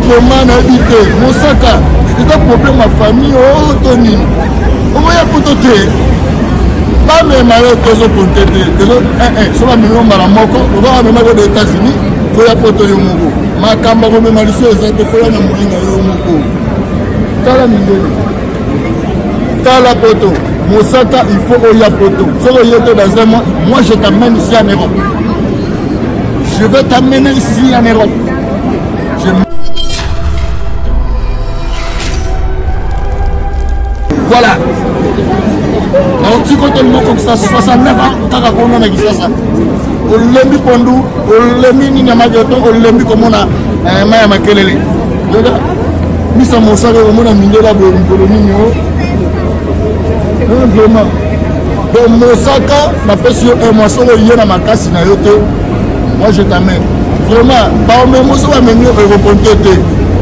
Vraiment nayebi te mosaka eza problème ya famille o oh, to nini okoya poto te bamema yo tozokonte te tozo eh, eh, so bamemi yo mbala moko oza bamema yo de états-unis koya poto yo moko makambo akomema liso eza te koya na moyi na yo moko tala mindele tala poto mosaka il faut oya poto soki oye te dans un mois moi je t'amène ici en europe je vais t'amener ici en europe Voilà. Donc tu comptes le mot comme ça, 69 ans, quand on a dit ça. olembi pondu olembi nini ya majoto olembi komona eh, mai ya makelele misa mosaka komona mindela boye mikolo nini o eh, vraiment donc mosaka napesi yo un eh, mois soko ye na makasi na yo te moi je t'amène vraiment baomemi oso bamemi ekokonte te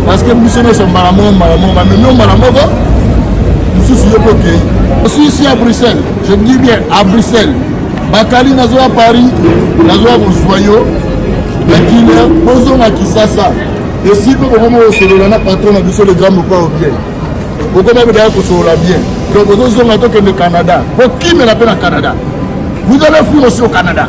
parce que biso nyonso mbala moko mbala moko bamemi yo mbala moko mosusu yo kokei osi ici à bruxelles je dis bien à bruxelles bakali nazoya paris nazoya kozwa yo na kina bozonga kisasa esi mpe kokoma kosolola na patron na biso le grand mokao bien okoma bedaya kosolola bien donc ozozonga tokende canada kokimela mpe na canada vous allez fuir aussi au canada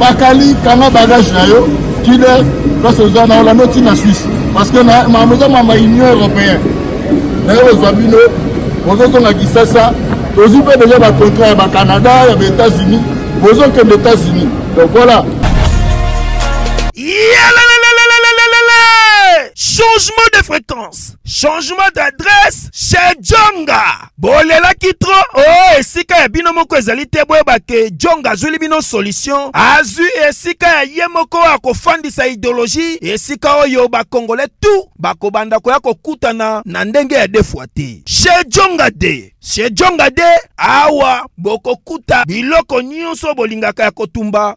bakali kanga bagage na yo kile place oza na olanda oti na suisse parce que makambo eza mama union européen naye ozwa bino ozozonga kisasa tozwi mpe deja bacontra ya bacanada ya baétats-unis bozokende états-unis donc voilà changement de fréquence changement d'adresse chez djonga bolelaki tro o oh, esika ya bino moko ezali te boyeba ke jong azwili bino solution azwi esika ya ye moko oyo akofandisa ideologie esika oyo bakongole tu bakobanda koya kokutana na ndenge ya defwa te chez jonga de chez jonga de awa bokokuta biloko nyonso bolingaka ya kotumba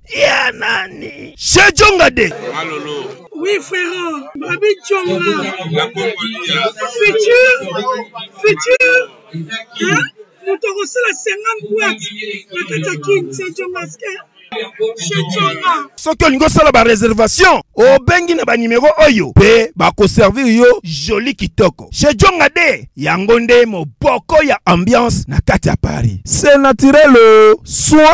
ya nani sejonga de oui frère babi jonga futur futur moto akosala 50 boite na kati ya kin sejonga ske soki olingi osala bareservation obengi na banimero oyo mpe bakoservir yo joli kitoko shejonga de yango nde moboko ya ambiance na kati ya paris se naturel soin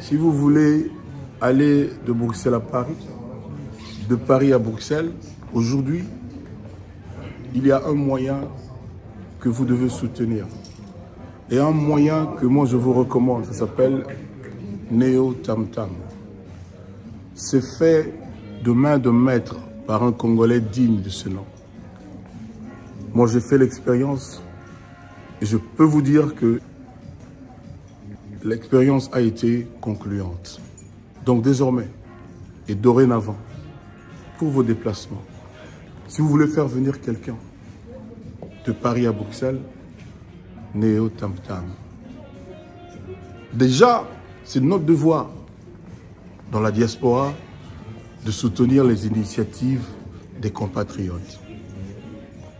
Si vous voulez aller de Bruxelles à Paris, de Paris à Bruxelles, aujourd'hui, il y a un moyen que vous devez soutenir. Et un moyen que moi je vous recommande, ça s'appelle Neo Tam Tam. C'est fait de main de maître par un Congolais digne de ce nom. Moi j'ai fait l'expérience je peux vous dire que l'expérience a été concluante. Donc désormais et dorénavant, pour vos déplacements, si vous voulez faire venir quelqu'un de Paris à Bruxelles, Néo Tam Tam. Déjà, c'est notre devoir dans la diaspora de soutenir les initiatives des compatriotes.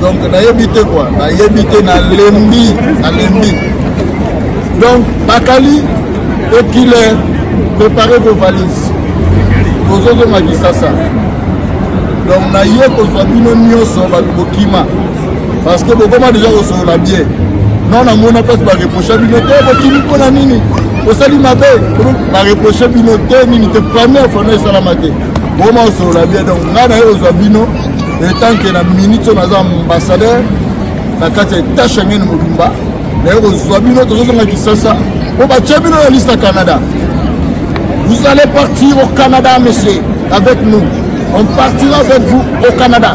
donc nayebi te kua nayebi te nalembi nalembi donc bakali ekile prépare vos valise tozozonga kisasa donc naye kozwa bino nyonso bato bokima parce que bokoma deja kosolola bien non namona place bareproche bino te bokimi mpo na nini osali mabe bareproche bino te nini te première fois na esalama te boma osolola bien donc ngai naye ozwa bino etanke na minute oyo naza ambassadeur na kati ya etat schengen mobimba naye kozwa bino tozozonga kisasa mpo batya bino na liste ya canada vous allez partir au canada monsieur avec nous on partira avec vous au canada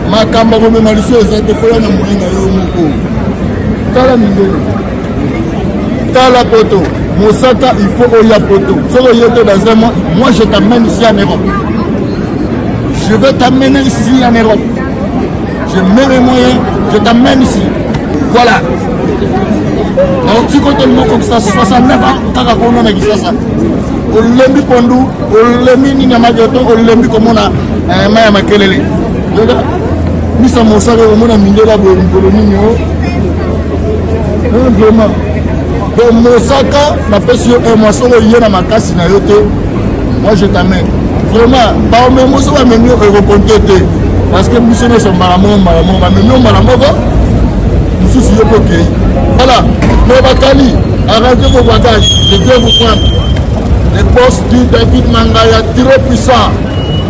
makambo akomema liso eza te koya na moyen na yo moko tala mindele tala poto mosaka il faut oya poto soki oye te dans un mois moi je t'amène ici en europe je vais t'amener ici en europe je mets les moyens je t'amène ici voilà donc tikoto moko kisasa 69 ans kaka kono na kisasa olembi pondu olembi nini ya majoto olembi komona eh, mai ya makelele misa mosala omona mindela boye mikolo nini o vraiment donc mosaka napesi yo un mois soko oye na makasi na yo te moi je t'amène vraiment baomemi oso bamemi yo ekokonte te parce que biso nyonso mbala moko mbala moko bamemi yo mbala moko mosusu yo kokei voilà me bakali arrete kokwataki je viens vous prendre le boss du david mangaya très puissant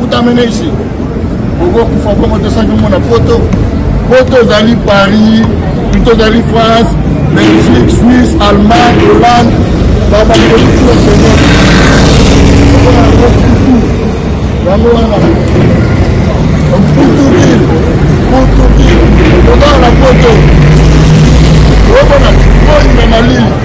Mutamene ici. Bobo kufa bongo tosaki ngo na poto. Poto ezali Paris, plutôt ezali France, Belgique, Suisse, Allemagne, Hollande. Baba ngo kufa bongo. Yango wana. Portugal, Portugal. Baba na poto. Baba na poto na Malili.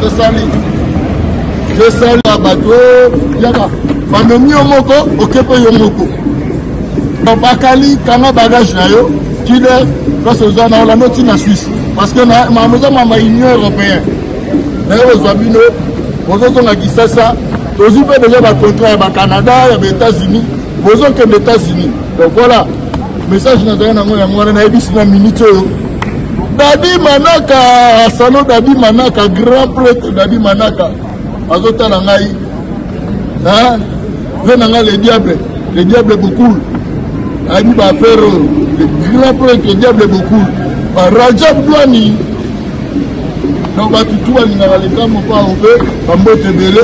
tosali tosali ya bato yaka bamemi yo moko okepe yo moko bakali kanga bagage na yo kile place oza na olanda oti na suisse parce que mama eza mama union européen naye ozwa bino bozozonga kisasa tozwi mpe deja bacontra ya bacanada ya baétats-unis bozokende états-unis Donc voilà, message nazali nango yango wana nayebisi na minute oyo dadi manaka sano dadi manaka grand prêtre dadi manaka azotala ngai ve na ngai le diable le diable bokul ayebi baaffaire oyo le grand prêtre le diable bokul barajab dwani donc bato tu balingaka leta moko awo mpe bambote ebele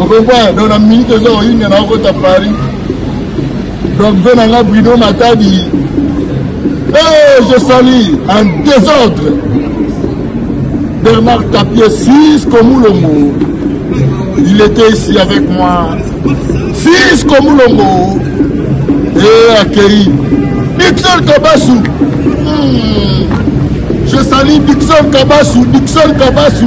okompare donc na minute eza oyinga na okota paris Donc, mpe na nga bruno matadi hey, je sali un désordre bernard tapie sis komulongo il était ici avec moi sis komulongo e akeyi dixon kabasu hmm. je sali dixon kabasu dixon kabasu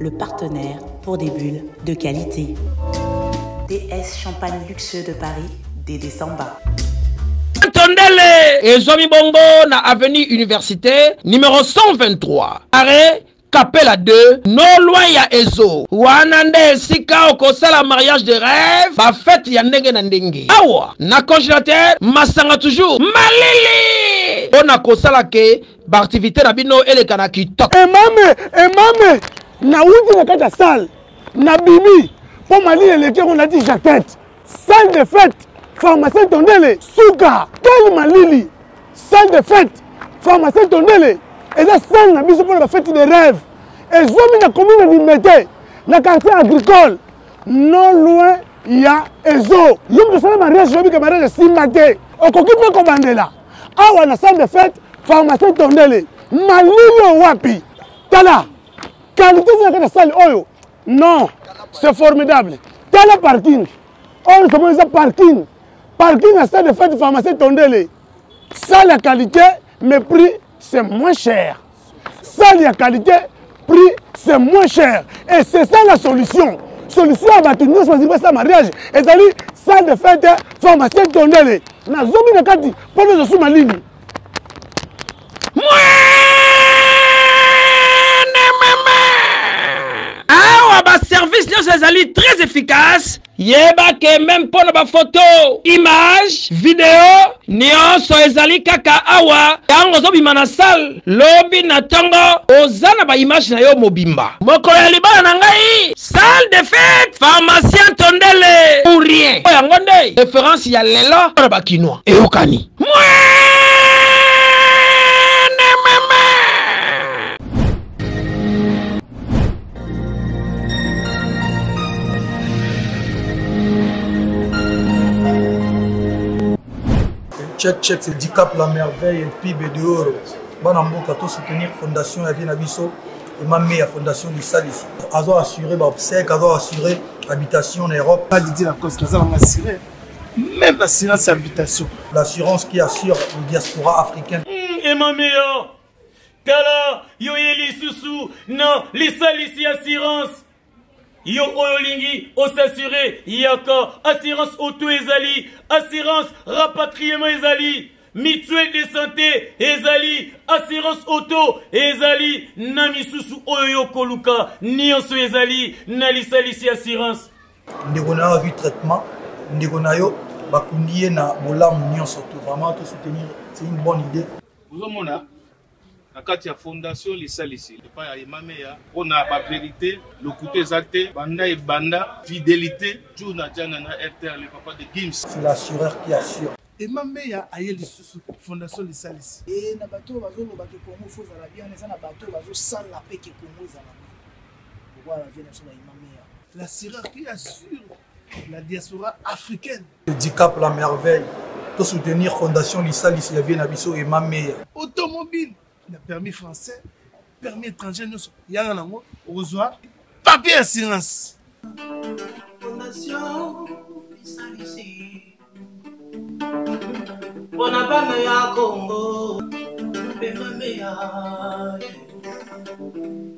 le partenaire pour des bulles de qualité. DS Champagne Luxueux de Paris, des décembre. Tondele et Zomi Bongo na avenue Université numéro 123. Arrêt kapela 2 no loin ya ezo wana nde esika okosala mariage de rêve bafete ya ndenge na ndenge awa na congélateur masanga toujours malili mpo na kosala ke ba activité na bino eleka na kitoko emame emame nawuti na kati ya salle na bimi mpo malili eleki yango nati jaquette salle de fête pharmacien tondele suka tel malili salle de fête pharmacien tondele eza salle na biso mpona bafete de rêve ezomi na commune ya limete na quartier agricole non loin ya ezo yo moto osala mariage oyebi ke mariage esimba te okoki mpe kobandela awa na salle de fête pharmacien tondele malili oyo wapi tala qualité eza kaka salle oyo non c'est formidable tala parking oyo somo eza parking parking ya salle de fête pharmacien tondele salle ya qualité mais prix c'est moins cher salle ya qualité prix c'est moins cher et c'est ça la solution solution ya bato nyonso bazali basala mariage ezali salle de fête pharmacien tondele na zomi na kati mpo tozosuma nini awa baservice nyonso ezali très efficace Yeba ke meme mpo na bafoto, image, video nionso ezali kaka awa tango ozobima na salle lobi na tongo oza na ba image na yo mobimba. Mokolo ya libala na ngai salle de fete pharmacien tondele ou rien oyo yango nde reference ya lelo mpo na ba kinois eyokani. Mwee! check check c'est dicap la merveille pib de oro bana mboka to soutenir fondation ya vie na biso emame ya fondation lisalisi azo assurer baobsèque azo assurer habitation na europe adidi na cosque aza nanga assurer même l'assurance habitation l'assurance qui assure le diaspora africain hmm, emame yo tala yo ye lisusu na lisalisi ya assurance yo oyo olingi osasure yaka assurance auto ezali assurance rapatriement ezali mutuelle de santé ezali assurance auto ezali na misusu oyo yo koluka nyonso ezali na lisalisi ya assurance ndeko na yo azwi traitement ndeko na yo bakundi ye na bolamu nyonso to vraiment to soutenir c'est une bonne idée ozomona na kati ya fondation lisalisi epai ya emameya mpo na baverité lokuta eza te banda ebanda fidelité jour na jana na rtr le papa de gims l'assureur qui assure emameya aye lisusu fondation lisalisi e na bato oyo bazoloba ke kongo fo ezala bien eza na bato oyo bazosala mpe ke kongo ezala bien okoala vie na biso na emameya l'assureur qui assure la diaspora africaine Dicap la merveille to soutenir fondation lisalisi ya vie na biso ema meya automobile na permis français permis étranger nyonso yanga nango okozwa papier assurance fondation lisalisi mpona bana ya kongo mpe mameya